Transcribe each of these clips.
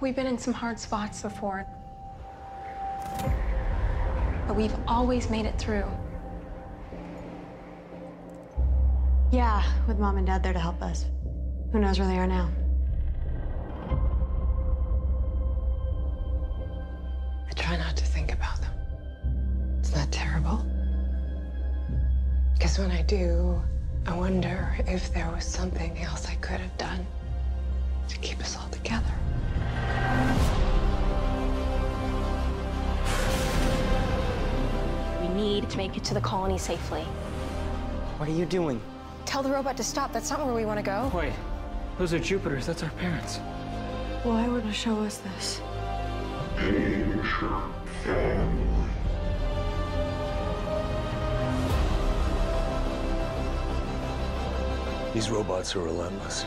We've been in some hard spots before. But we've always made it through. Yeah, with mom and dad there to help us. Who knows where they are now? I try not to think about them. It's not terrible. Because when I do, I wonder if there was something else I could have done to keep us all together. Need to make it to the colony safely. What are you doing? Tell the robot to stop. That's not where we want to go. Wait, those are Jupiters. That's our parents. Why would it show us this? These robots are relentless.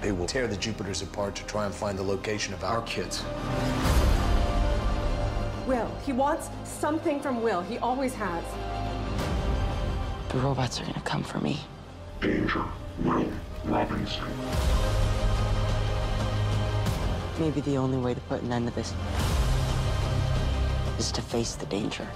They will tear the Jupiters apart to try and find the location of our kids. Will. He wants something from Will. He always has. The robots are gonna come for me. Danger, Will Robinson. Maybe the only way to put an end to this is to face the danger.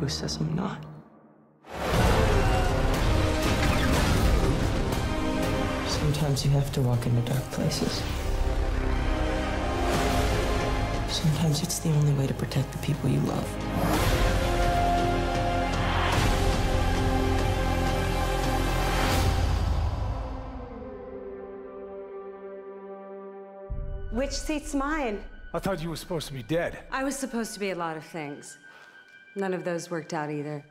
Who says I'm not? Sometimes you have to walk into dark places. Sometimes it's the only way to protect the people you love. Which seat's mine? I thought you were supposed to be dead. I was supposed to be a lot of things. None of those worked out either.